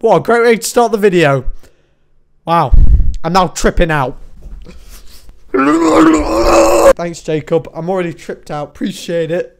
What a great way to start the video. Wow. I'm now tripping out. Thanks, Jacob. I'm already tripped out. Appreciate it.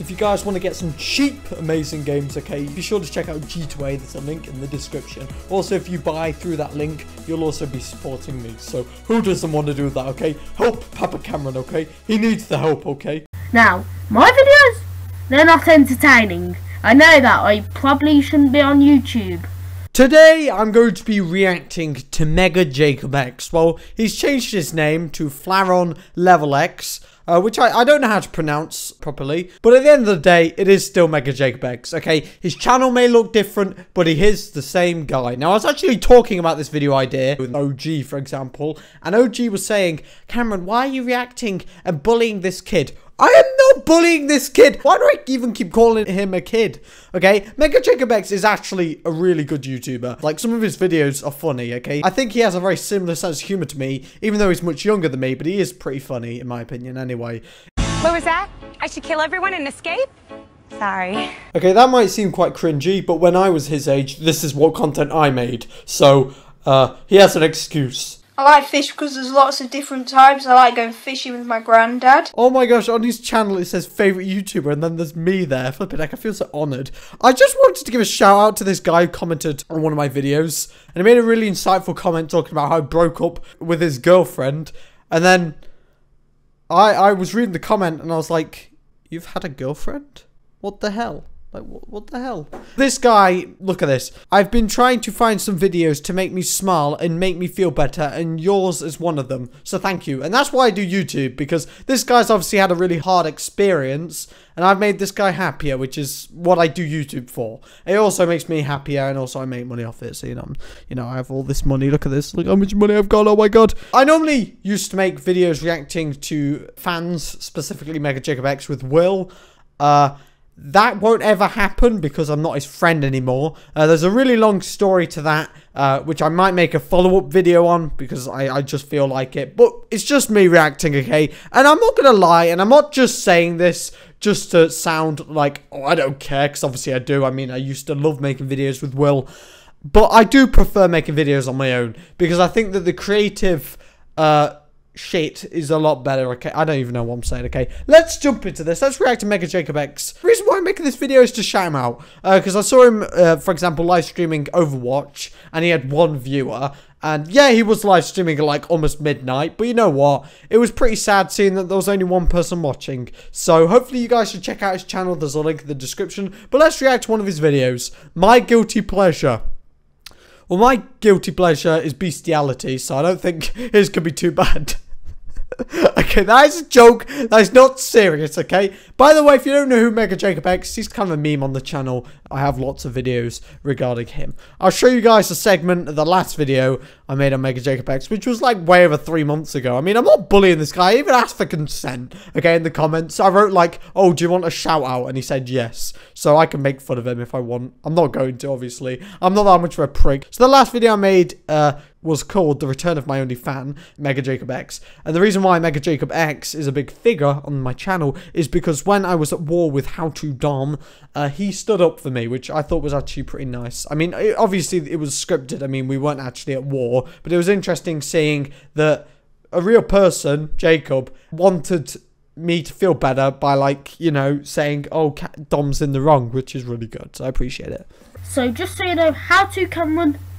If you guys want to get some cheap, amazing games, okay, be sure to check out G2A. There's a link in the description. Also, if you buy through that link, you'll also be supporting me. So, who doesn't want to do that, okay? Help Papa Cameron, okay? He needs the help, okay? Now, my videos, they're not entertaining. I know that I probably shouldn't be on YouTube. Today, I'm going to be reacting to Mega Jacob X. Well, he's changed his name to Flareon Level X, uh, which I, I don't know how to pronounce properly. But at the end of the day, it is still Mega Jacob X, okay? His channel may look different, but he is the same guy. Now, I was actually talking about this video idea with OG, for example, and OG was saying, Cameron, why are you reacting and bullying this kid? I am not bullying this kid. Why do I even keep calling him a kid? Okay, Mega Jacob X is actually a really good YouTuber. Like, some of his videos are funny, okay? I think he has a very similar sense of humor to me, even though he's much younger than me, but he is pretty funny, in my opinion, anyway. What was that? I should kill everyone and escape? Sorry. Okay, that might seem quite cringy, but when I was his age, this is what content I made. So, uh, he has an excuse. I like fish because there's lots of different types. I like going fishing with my granddad. Oh my gosh, on his channel it says favourite YouTuber and then there's me there. Flipping heck, I feel so honoured. I just wanted to give a shout out to this guy who commented on one of my videos. And he made a really insightful comment talking about how he broke up with his girlfriend. And then I, I was reading the comment and I was like, you've had a girlfriend? What the hell? Like, what, what the hell? This guy, look at this. I've been trying to find some videos to make me smile and make me feel better, and yours is one of them. So thank you. And that's why I do YouTube, because this guy's obviously had a really hard experience, and I've made this guy happier, which is what I do YouTube for. It also makes me happier, and also I make money off it. So, you know, you know, I have all this money. Look at this. Look how much money I've got. Oh my god. I normally used to make videos reacting to fans, specifically Mega Jacob X with Will. Uh, that won't ever happen because I'm not his friend anymore. Uh, there's a really long story to that, uh, which I might make a follow-up video on because I, I just feel like it. But it's just me reacting, okay? And I'm not going to lie, and I'm not just saying this just to sound like, oh, I don't care, because obviously I do. I mean, I used to love making videos with Will. But I do prefer making videos on my own because I think that the creative... Uh, shit is a lot better, okay? I don't even know what I'm saying, okay? Let's jump into this. Let's react to Mega Jacob X. The reason why I'm making this video is to shout him out. Because uh, I saw him, uh, for example, live streaming Overwatch, and he had one viewer. And yeah, he was live streaming at like almost midnight, but you know what? It was pretty sad seeing that there was only one person watching. So hopefully you guys should check out his channel. There's a link in the description. But let's react to one of his videos. My Guilty Pleasure. Well, my guilty pleasure is bestiality, so I don't think his could be too bad. okay, that is a joke. That is not serious, okay? By the way, if you don't know who Mega Jacob X, he's kind of a meme on the channel. I have lots of videos regarding him. I'll show you guys a segment of the last video I made on Mega Jacob X, which was like way over three months ago. I mean, I'm not bullying this guy. I even asked for consent, okay, in the comments. I wrote like, oh, do you want a shout out? And he said yes. So I can make fun of him if I want. I'm not going to, obviously. I'm not that much of a prick. So the last video I made, uh, was called The Return of My Only Fan, Mega Jacob X. And the reason why Mega Jacob X is a big figure on my channel is because when I was at war with How to Dom, uh, he stood up for me, which I thought was actually pretty nice. I mean, it, obviously it was scripted. I mean, we weren't actually at war, but it was interesting seeing that a real person, Jacob, wanted me to feel better by like you know saying oh dom's in the wrong which is really good so i appreciate it so just so you know how to come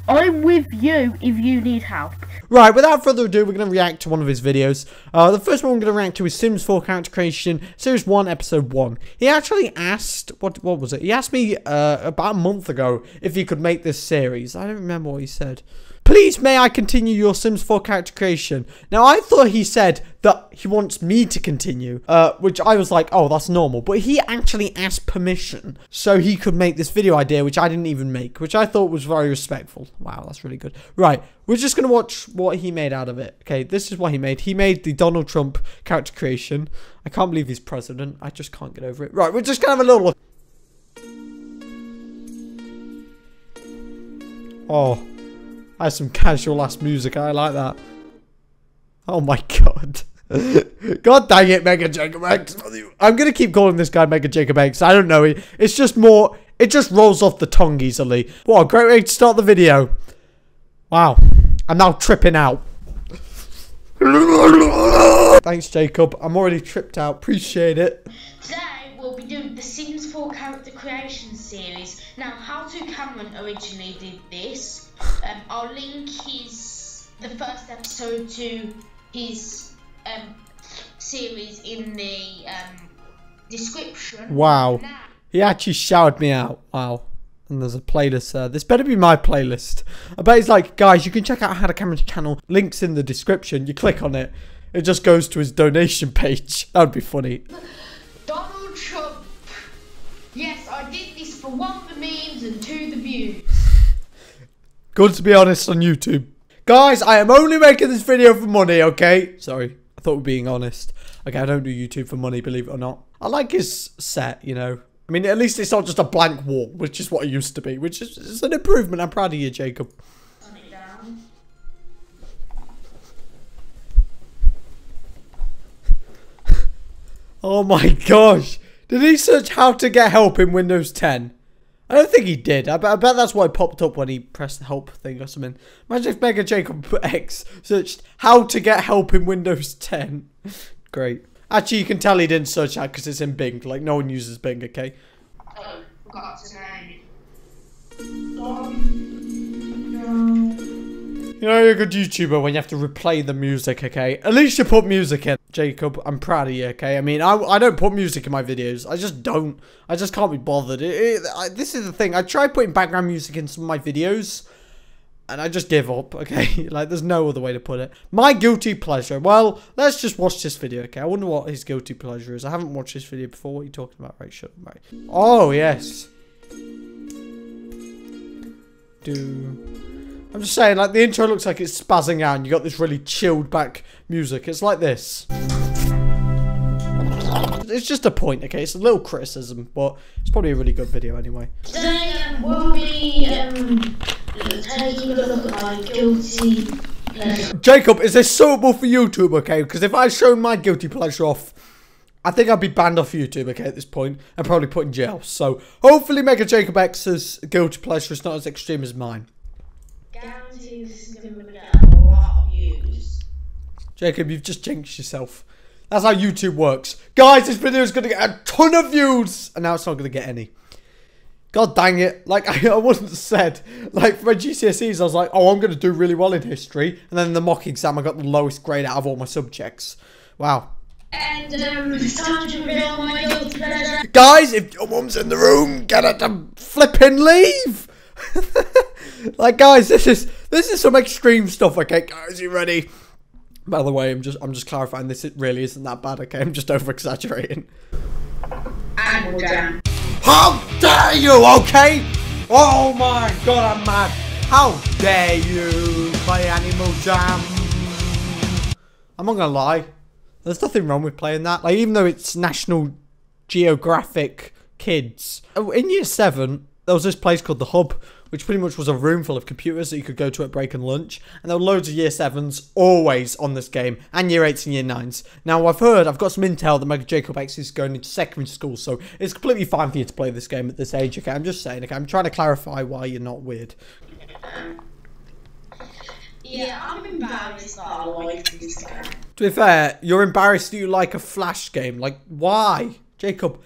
I'm with you if you need help. Right, without further ado, we're going to react to one of his videos. Uh, the first one we're going to react to is Sims 4 Character Creation, Series 1, Episode 1. He actually asked, what what was it? He asked me uh, about a month ago if he could make this series. I don't remember what he said. Please, may I continue your Sims 4 character creation? Now, I thought he said that he wants me to continue, uh, which I was like, oh, that's normal. But he actually asked permission so he could make this video idea, which I didn't even make, which I thought was very respectful. Wow, that's really good. Right, we're just going to watch what he made out of it. Okay, this is what he made. He made the Donald Trump character creation. I can't believe he's president. I just can't get over it. Right, we're just going to have a little look. Oh. That's some casual ass music. I like that. Oh my god. god dang it, Mega Jacob X. I'm going to keep calling this guy Mega Jacob X. I don't know. It's just more It just rolls off the tongue easily. What a great way to start the video. Wow. I'm now tripping out. Thanks, Jacob. I'm already tripped out. Appreciate it. We'll be doing the Sims 4 character creation series. Now, How to Cameron originally did this. Um, I'll link his the first episode to his um, series in the um, description. Wow. Now, He actually shouted me out. Wow. And there's a playlist there. This better be my playlist. I bet he's like, guys, you can check out How to Cameron's channel. Links in the description. You click on it. It just goes to his donation page. That would be funny. Good to be honest on YouTube. Guys, I am only making this video for money, okay? Sorry. I thought we were being honest. Okay, I don't do YouTube for money, believe it or not. I like his set, you know. I mean, at least it's not just a blank wall, which is what it used to be, which is, is an improvement. I'm proud of you, Jacob. Oh my gosh. Did he search how to get help in Windows 10? I don't think he did. I bet, I bet that's why it popped up when he pressed the help thing or something. Imagine if Mega Jacob X searched how to get help in Windows 10. Great. Actually, you can tell he didn't search that because it's in Bing. Like, no one uses Bing, okay? Oh, forgot to name You know you're a good YouTuber when you have to replay the music, okay? At least you put music in. Jacob, I'm proud of you, okay? I mean, I, I don't put music in my videos. I just don't. I just can't be bothered. It, it, I, this is the thing. I try putting background music in some of my videos, and I just give up, okay? like, there's no other way to put it. My guilty pleasure. Well, let's just watch this video, okay? I wonder what his guilty pleasure is. I haven't watched this video before. What are you talking about? Right, shut up, right. Oh, yes. Do... I'm just saying, like, the intro looks like it's spazzing out and you got this really chilled back music. It's like this. It's just a point, okay? It's a little criticism, but it's probably a really good video anyway. Today um, we'll be um, taking a look at my guilty pleasure. Jacob, is this suitable for YouTube, okay? Because if I show my guilty pleasure off, I think I'd be banned off YouTube, okay, at this point, and probably put in jail. So, hopefully Mega Jacob X's guilty pleasure is not as extreme as mine. Guarantee this is going to get a lot of views. Jacob, you've just jinxed yourself. That's how YouTube works. Guys, this video is going to get a ton of views. And now it's not going to get any. God dang it. Like, I, I wasn't said. Like, for my GCSEs, I was like, oh, I'm going to do really well in history. And then in the mock exam, I got the lowest grade out of all my subjects. Wow. And um, it's time to reveal my guilty pleasure. Guys, if your mum's in the room, get her to flipping leave. like, guys, this is this is some extreme stuff. Okay, guys, you ready? By the way, I'm just I'm just clarifying. This it really isn't that bad. Okay, I'm just over exaggerating. Animal Jam. How dare you? Okay. Oh my god, I'm mad. How dare you play Animal Jam? I'm not gonna lie. There's nothing wrong with playing that. Like, even though it's National Geographic Kids. Oh, In year seven, there was this place called The Hub, which pretty much was a room full of computers that you could go to at break and lunch. And there were loads of year sevens always on this game, and year eights and year nines. Now, I've heard, I've got some intel that Mega Jacob X is going into secondary school, so it's completely fine for you to play this game at this age, okay? I'm just saying, okay? I'm trying to clarify why you're not weird. Yeah, I'm embarrassed that I like this game. To be fair, you're embarrassed that you like a flash game. Like, why? Jacob,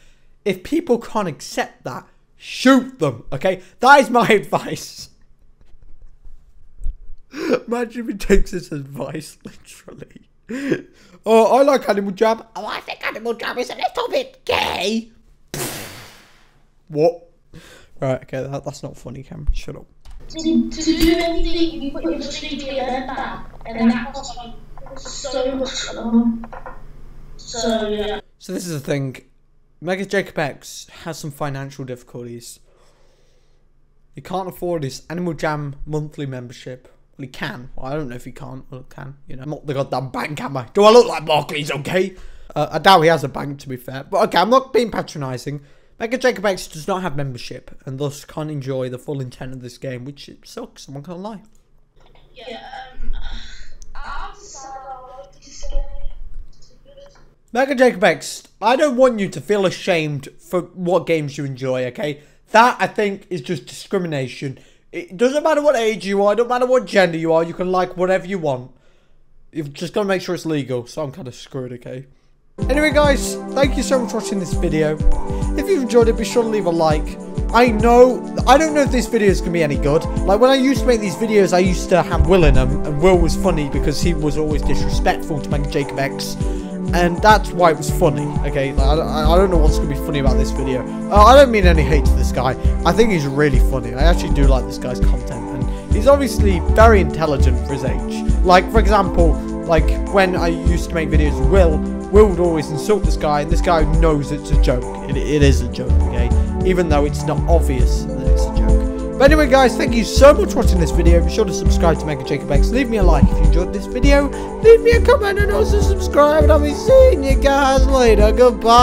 if people can't accept that, shoot them, okay? That is my advice. Imagine if he takes this advice literally. Oh, I like Animal Jam. Oh, I think Animal Jam is a little bit gay. what? Right, okay, that, that's not funny, Cam. Shut up. To, to do anything, you put your studio bed back, and that costs like so much money. So, yeah. So this is the thing. Mega Jacob X has some financial difficulties. He can't afford his Animal Jam monthly membership. Well, he can. Well, I don't know if he can't. Well, can. You know, I'm not the goddamn bank, am I? Do I look like Barclays? Okay. Uh, I doubt he has a bank, to be fair. But okay, I'm not being patronising. Mega Jacob X does not have membership, and thus can't enjoy the full intent of this game, which it sucks. Not gonna lie. Yeah, um, I'm sad I like this game. Mega Jacob X, I don't want you to feel ashamed for what games you enjoy, okay? That I think is just discrimination. It doesn't matter what age you are, it don't matter what gender you are, you can like whatever you want. You've just got to make sure it's legal, so I'm kind of screwed, okay? Anyway, guys, thank you so much for watching this video. If you've enjoyed it, be sure to leave a like. I know, I don't know if this video is going to be any good. Like, when I used to make these videos, I used to have Will in them, and Will was funny because he was always disrespectful to Mega Jacob X. And that's why it was funny, okay? Like, I, I don't know what's to be funny about this video. Uh, I don't mean any hate to this guy. I think he's really funny. I actually do like this guy's content, and he's obviously very intelligent for his age. Like, for example, like, when I used to make videos Will, Will would always insult this guy, and this guy knows it's a joke. It, it is a joke, okay? Even though it's not obvious But anyway, guys, thank you so much for watching this video. Be sure to subscribe to Mega Jacob X. Leave me a like if you enjoyed this video. Leave me a comment and also subscribe. And I'll be seeing you guys later. Goodbye.